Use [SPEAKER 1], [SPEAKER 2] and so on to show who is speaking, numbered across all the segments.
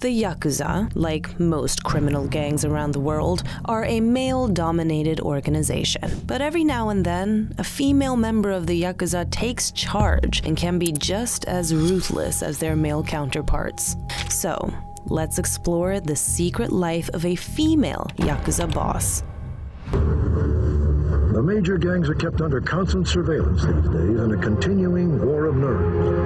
[SPEAKER 1] The Yakuza, like most criminal gangs around the world, are a male dominated organization. But every now and then, a female member of the Yakuza takes charge and can be just as ruthless as their male counterparts. So, let's explore the secret life of a female Yakuza boss.
[SPEAKER 2] The major gangs are kept under constant surveillance these days in a continuing war of nerves.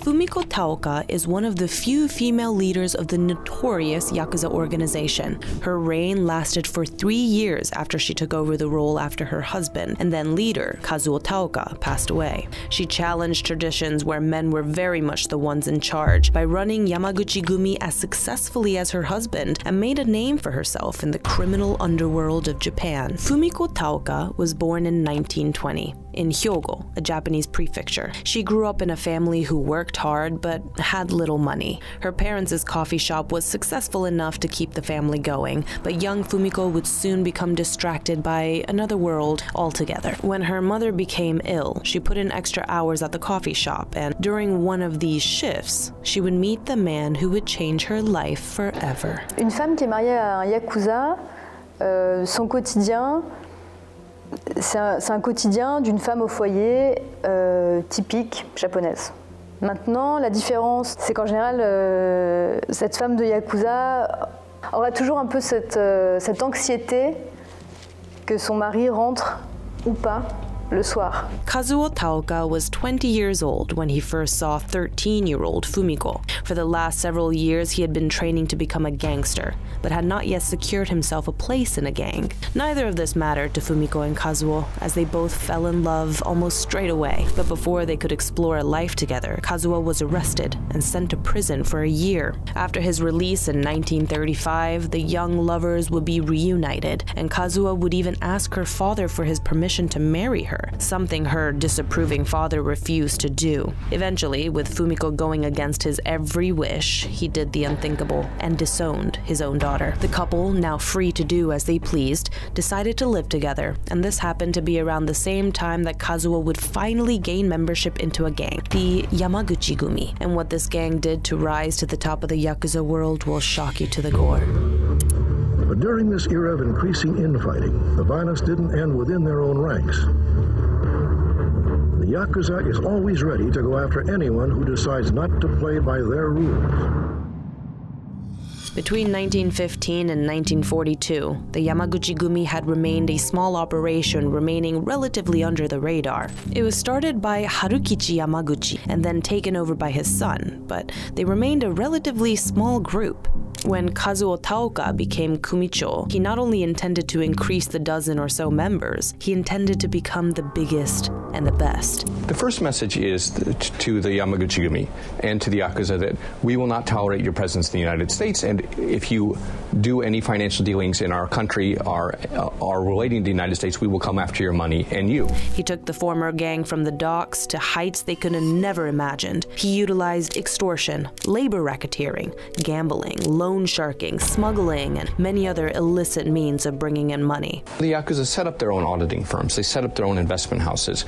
[SPEAKER 1] Fumiko Taoka is one of the few female leaders of the notorious Yakuza organization. Her reign lasted for three years after she took over the role after her husband and then leader, Kazuo Taoka, passed away. She challenged traditions where men were very much the ones in charge by running Yamaguchi Gumi as successfully as her husband and made a name for herself in the criminal underworld of Japan. Fumiko Taoka was born in 1920 in Hyogo, a Japanese prefecture. She grew up in a family who worked hard but had little money. Her parents' coffee shop was successful enough to keep the family going, but young Fumiko would soon become distracted by another world altogether. When her mother became ill, she put in extra hours at the coffee shop, and during one of these shifts, she would meet the man who would change her life forever.
[SPEAKER 3] Une femme qui est mariée à un yakuza, euh, son quotidien, c'est un, quotidien d'une femme au foyer euh, typique japonaise. Maintenant, la différence, c'est qu'en général, euh, cette femme de Yakuza aura toujours un peu cette, euh, cette anxiété que son mari rentre ou pas le soir.
[SPEAKER 1] Kazuo Taoka was 20 years old when he first saw 13 year old Fumiko. For the last several years, he had been training to become a gangster, but had not yet secured himself a place in a gang. Neither of this mattered to Fumiko and Kazuo, as they both fell in love almost straight away. But before they could explore a life together, Kazuo was arrested and sent to prison for a year. After his release in 1935, the young lovers would be reunited, and Kazuo would even ask her father for his permission to marry her something her disapproving father refused to do. Eventually, with Fumiko going against his every wish, he did the unthinkable and disowned his own daughter. The couple, now free to do as they pleased, decided to live together, and this happened to be around the same time that Kazuo would finally gain membership into a gang, the Yamaguchi Gumi. And what this gang did to rise to the top of the Yakuza world will shock you to the core.
[SPEAKER 2] During this era of increasing infighting, the violence didn't end within their own ranks. The Yakuza is always ready to go after anyone who decides not to play by their rules.
[SPEAKER 1] Between 1915 and 1942, the Yamaguchi Gumi had remained a small operation remaining relatively under the radar. It was started by Harukichi Yamaguchi and then taken over by his son, but they remained a relatively small group. When Kazuo Taoka became Kumicho, he not only intended to increase the dozen or so members, he intended to become the biggest and the best.
[SPEAKER 4] The first message is to the Yamaguchi Gumi and to the Yakuza that we will not tolerate your presence in the United States, and if you do any financial dealings in our country are, are relating to the United States, we will come after your money and you.
[SPEAKER 1] He took the former gang from the docks to heights they could have never imagined. He utilized extortion, labor racketeering, gambling, loan sharking, smuggling, and many other illicit means of bringing in money.
[SPEAKER 4] The Yakuza set up their own auditing firms, they set up their own investment houses.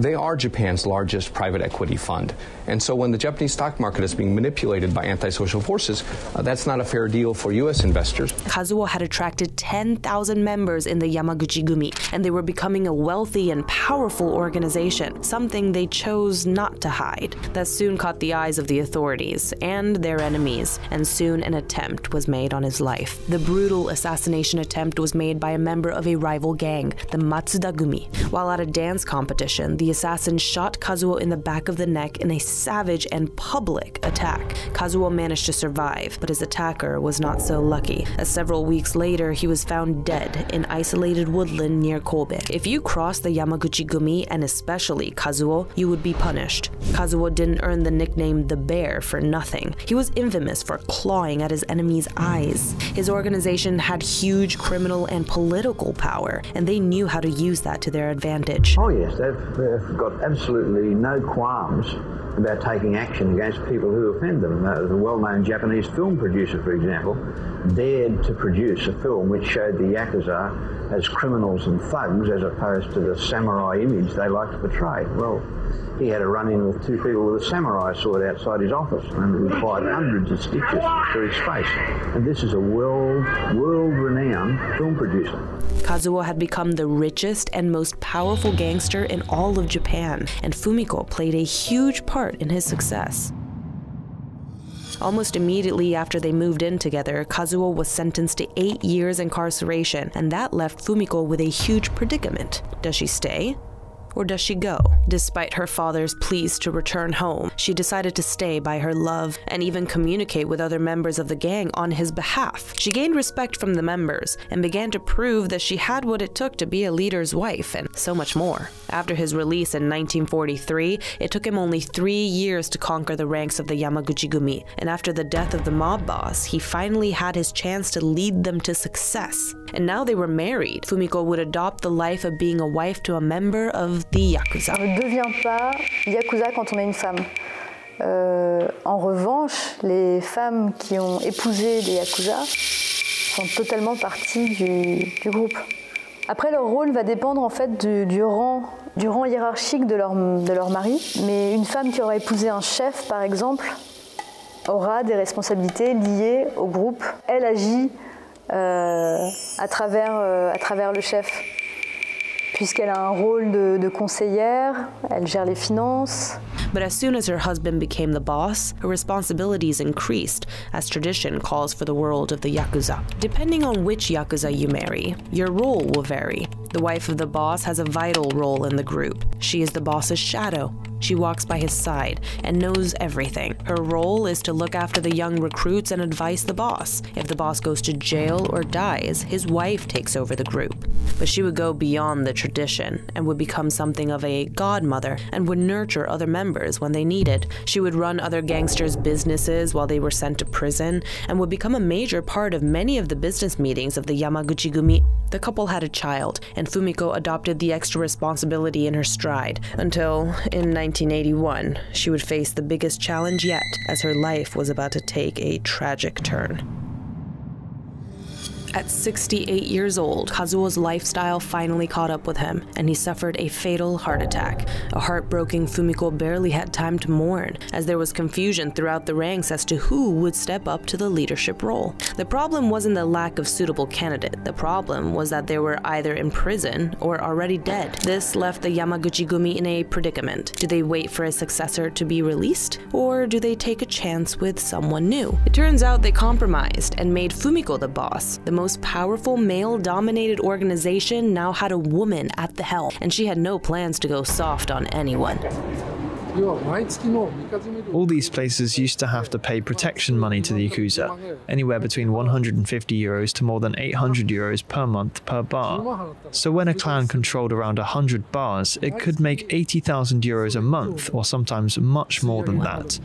[SPEAKER 4] They are Japan's largest private equity fund. And so when the Japanese stock market is being manipulated by antisocial forces, uh, that's not a fair deal for U.S. investors.
[SPEAKER 1] Kazuo had attracted 10,000 members in the Yamaguchi Gumi, and they were becoming a wealthy and powerful organization, something they chose not to hide. That soon caught the eyes of the authorities and their enemies, and soon an attempt was made on his life. The brutal assassination attempt was made by a member of a rival gang, the Matsuda Gumi. While at a dance competition, the assassin shot Kazuo in the back of the neck in a savage and public attack. Kazuo managed to survive, but his attacker was not so lucky, as several weeks later he was found dead in isolated woodland near Kobe. If you crossed the Yamaguchi Gumi, and especially Kazuo, you would be punished. Kazuo didn't earn the nickname the Bear for nothing. He was infamous for clawing at his enemies' eyes. His organization had huge criminal and political power, and they knew how to use that to their advantage.
[SPEAKER 5] Oh yes, they've, they've got absolutely no qualms about taking action against people who offend them. Uh, the well-known Japanese film producer, for example, dared to produce a film which showed the Yakuza as criminals and thugs as opposed to the samurai image they like to portray. Well, he had a run-in with two people with a samurai sword outside his office and required hundreds of stitches through his face. And this is a world, world-renowned film producer.
[SPEAKER 1] Kazuo had become the richest and most powerful gangster in all of Japan, and Fumiko played a huge part in his success. Almost immediately after they moved in together, Kazuo was sentenced to eight years incarceration, and that left Fumiko with a huge predicament. Does she stay? Or does she go? Despite her father's pleas to return home, she decided to stay by her love and even communicate with other members of the gang on his behalf. She gained respect from the members and began to prove that she had what it took to be a leader's wife and so much more. After his release in 1943, it took him only three years to conquer the ranks of the Yamaguchi Gumi, and after the death of the mob boss, he finally had his chance to lead them to success. And now they were married. Fumiko would adopt the life of being a wife to a member of Yakuza.
[SPEAKER 3] On ne devient pas Yakuza quand on est une femme. Euh, en revanche, les femmes qui ont épousé les Yakuza sont totalement partie du, du groupe. Après, leur rôle va dépendre en fait du, du, rang, du rang hiérarchique de leur, de leur mari. Mais une femme qui aura épousé un chef, par exemple, aura des responsabilités liées au groupe. Elle agit euh, à, travers, euh, à travers le chef puisqu'elle a un rôle de, de, conseillère, elle gère les finances.
[SPEAKER 1] But as soon as her husband became the boss, her responsibilities increased, as tradition calls for the world of the Yakuza. Depending on which Yakuza you marry, your role will vary. The wife of the boss has a vital role in the group. She is the boss's shadow, she walks by his side and knows everything. Her role is to look after the young recruits and advise the boss. If the boss goes to jail or dies, his wife takes over the group. But she would go beyond the tradition and would become something of a godmother and would nurture other members when they needed. She would run other gangsters' businesses while they were sent to prison and would become a major part of many of the business meetings of the Yamaguchi Gumi. The couple had a child, and Fumiko adopted the extra responsibility in her stride until, in 1981, she would face the biggest challenge yet as her life was about to take a tragic turn. At 68 years old, Kazuo's lifestyle finally caught up with him, and he suffered a fatal heart attack. A heartbroken Fumiko barely had time to mourn, as there was confusion throughout the ranks as to who would step up to the leadership role. The problem wasn't the lack of suitable candidate, the problem was that they were either in prison or already dead. This left the Yamaguchi Gumi in a predicament. Do they wait for a successor to be released, or do they take a chance with someone new? It turns out they compromised and made Fumiko the boss. The most powerful male dominated organization now had a woman at the helm, and she had no plans to go soft on anyone.
[SPEAKER 6] All these places used to have to pay protection money to the Yakuza, anywhere between 150 euros to more than 800 euros per month per bar. So when a clan controlled around 100 bars, it could make 80,000 euros a month, or sometimes much more than that.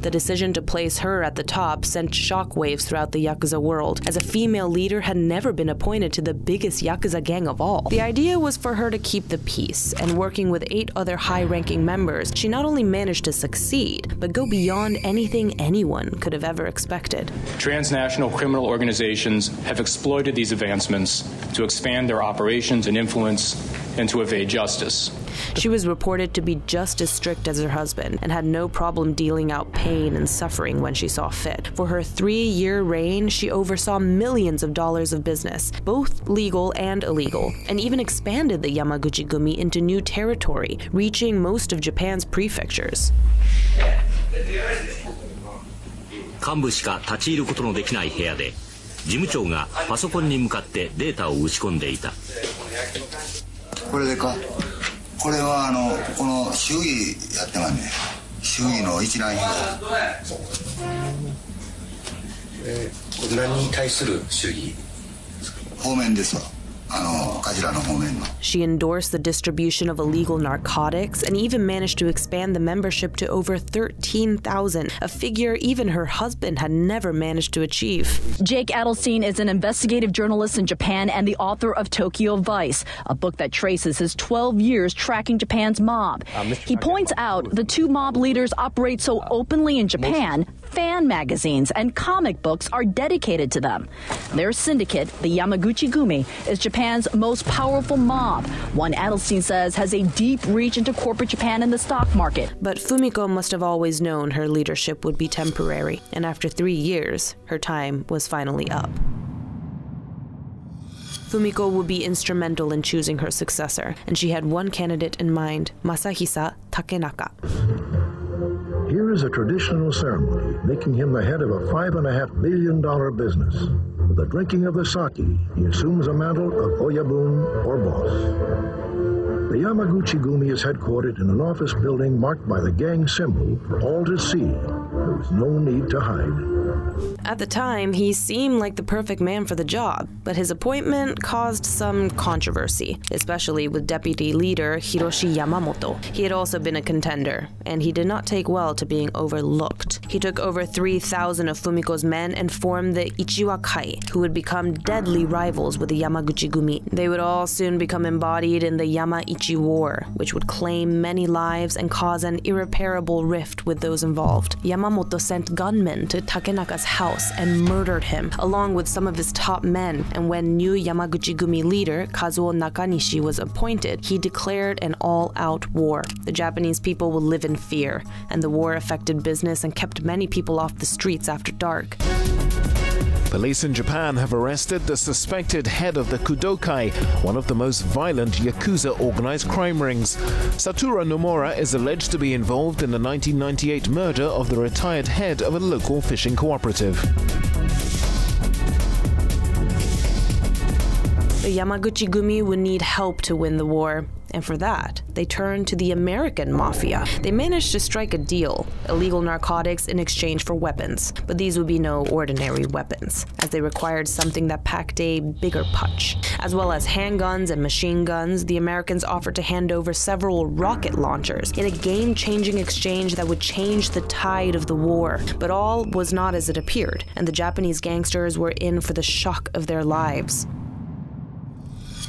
[SPEAKER 1] The decision to place her at the top sent shockwaves throughout the Yakuza world, as a female leader had never been appointed to the biggest Yakuza gang of all. The idea was for her to keep the peace, and working with eight other high ranking members, she not only managed to succeed, but go beyond anything anyone could have ever expected.
[SPEAKER 7] Transnational criminal organizations have exploited these advancements to expand their operations and influence and to evade justice.
[SPEAKER 1] She was reported to be just as strict as her husband and had no problem dealing out pain and suffering when she saw fit. For her three year reign, she oversaw millions of dollars of business, both legal and illegal, and even expanded the Yamaguchi Gumi into new territory, reaching most of Japan's prefectures.
[SPEAKER 8] 幹部しか立ち入ることのできない部屋で事務長がパソコンに向かってデータを打ち込んでいた
[SPEAKER 9] これでか。これはあのこの衆議やってますね。衆議の一覧表。
[SPEAKER 10] えー、何に対する衆議
[SPEAKER 9] 方面ですわ
[SPEAKER 1] She endorsed the distribution of illegal narcotics and even managed to expand the membership to over 13,000, a figure even her husband had never managed to achieve.
[SPEAKER 10] Jake Adelstein is an investigative journalist in Japan and the author of Tokyo Vice, a book that traces his 12 years tracking Japan's mob. Uh, he points out the two mob leaders operate so openly in Japan, fan magazines and comic books are dedicated to them. Their syndicate, the Yamaguchi Gumi, is Japan's most powerful mob. One Adelstein says has a deep reach into corporate Japan and the stock market.
[SPEAKER 1] But Fumiko must have always known her leadership would be temporary, and after three years, her time was finally up. Fumiko would be instrumental in choosing her successor, and she had one candidate in mind, Masahisa Takenaka.
[SPEAKER 2] Here is a traditional ceremony making him the head of a five and a half billion dollar business. With the drinking of the sake, he assumes the mantle of Oyabun or boss. The Yamaguchi Gumi is headquartered in an office building marked by the gang symbol for all to see. There was no need to hide.
[SPEAKER 1] At the time, he seemed like the perfect man for the job, but his appointment caused some controversy, especially with deputy leader Hiroshi Yamamoto. He had also been a contender, and he did not take well to being overlooked. He took over 3,000 of Fumiko's men and formed the Ichiwa Kai, who would become deadly rivals with the Yamaguchi Gumi. They would all soon become embodied in the Yamaichi War, which would claim many lives and cause an irreparable rift with those involved. Yamamoto sent gunmen to Takenaka's house and murdered him, along with some of his top men. And when new Yamaguchi Gumi leader Kazuo Nakanishi was appointed, he declared an all out war. The Japanese people will live in fear, and the war affected business and kept many people off the streets after dark.
[SPEAKER 11] Police in Japan have arrested the suspected head of the Kudokai, one of the most violent Yakuza organized crime rings. Satoru Nomura is alleged to be involved in the 1998 murder of the retired head of a local fishing cooperative.
[SPEAKER 1] The Yamaguchi Gumi would need help to win the war. And for that, they turned to the American mafia. They managed to strike a deal illegal narcotics in exchange for weapons. But these would be no ordinary weapons, as they required something that packed a bigger punch. As well as handguns and machine guns, the Americans offered to hand over several rocket launchers in a game changing exchange that would change the tide of the war. But all was not as it appeared, and the Japanese gangsters were in for the shock of their lives.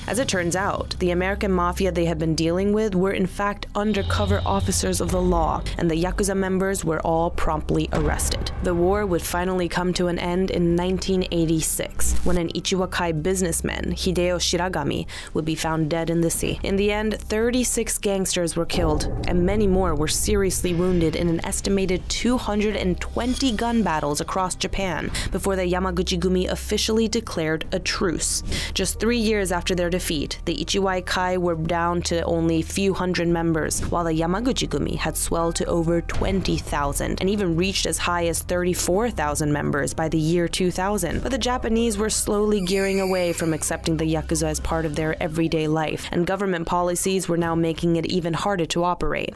[SPEAKER 1] As it turns out, the American mafia they had been dealing with were in fact undercover officers of the law, and the Yakuza members were all promptly arrested. The war would finally come to an end in 1986, when an Ichiwakai businessman, Hideo Shiragami, would be found dead in the sea. In the end, 36 gangsters were killed, and many more were seriously wounded in an estimated 220 gun battles across Japan before the Yamaguchi Gumi officially declared a truce. Just three years after their defeat, the Ichiwa Kai were down to only a few hundred members, while the Yamaguchi Gumi had swelled to over 20,000 and even reached as high as 34,000 members by the year 2000. But the Japanese were slowly gearing away from accepting the Yakuza as part of their everyday life, and government policies were now making it even harder to operate.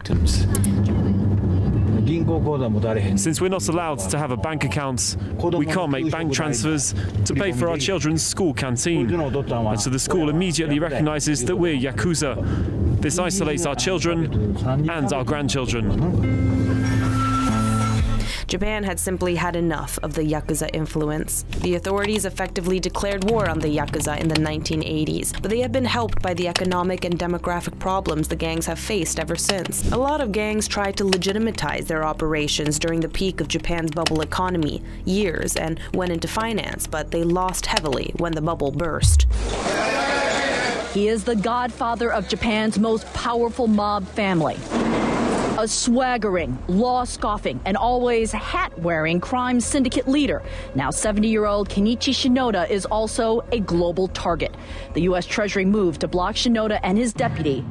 [SPEAKER 12] Since we're not allowed to have a bank account, we can't make bank transfers to pay for our children's school canteen. And so the school immediately recognizes that we're Yakuza. This isolates our children and our grandchildren.
[SPEAKER 1] Japan had simply had enough of the Yakuza influence. The authorities effectively declared war on the Yakuza in the 1980s, but they have been helped by the economic and demographic problems the gangs have faced ever since. A lot of gangs tried to legitimatize their operations during the peak of Japan's bubble economy, years, and went into finance, but they lost heavily when the bubble burst.
[SPEAKER 10] He is the godfather of Japan's most powerful mob family a swaggering, law scoffing, and always hat wearing crime syndicate leader. Now 70 year old Kenichi Shinoda is also a global target. The U.S. Treasury moved to block Shinoda and his deputy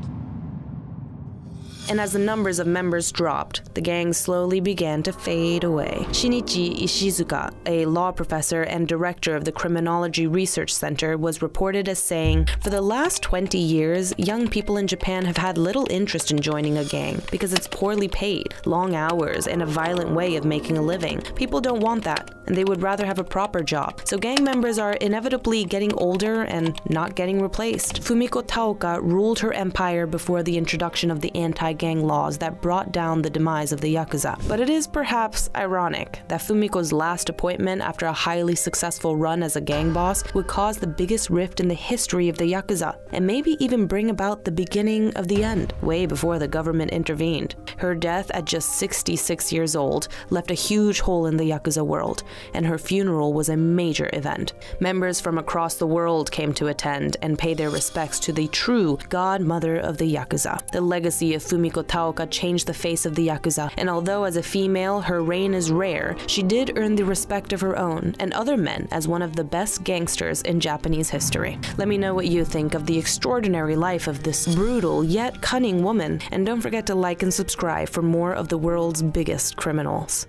[SPEAKER 1] And as the numbers of members dropped, the gang slowly began to fade away. Shinichi Ishizuka, a law professor and director of the Criminology Research Center, was reported as saying, For the last 20 years, young people in Japan have had little interest in joining a gang because it's poorly paid, long hours, and a violent way of making a living. People don't want that, and they would rather have a proper job. So gang members are inevitably getting older and not getting replaced. Fumiko Taoka ruled her empire before the introduction of the anti gang laws that brought down the demise of the Yakuza. But it is perhaps ironic that Fumiko's last appointment after a highly successful run as a gang boss would cause the biggest rift in the history of the Yakuza, and maybe even bring about the beginning of the end, way before the government intervened. Her death at just 66 years old left a huge hole in the Yakuza world, and her funeral was a major event. Members from across the world came to attend and pay their respects to the true godmother of the Yakuza. The legacy of Fumiko Taoka changed the face of the Yakuza, and although as a female her reign is rare, she did earn the respect of her own and other men as one of the best gangsters in Japanese history. Let me know what you think of the extraordinary life of this brutal yet cunning woman, and don't forget to like and subscribe for more of the world's biggest criminals.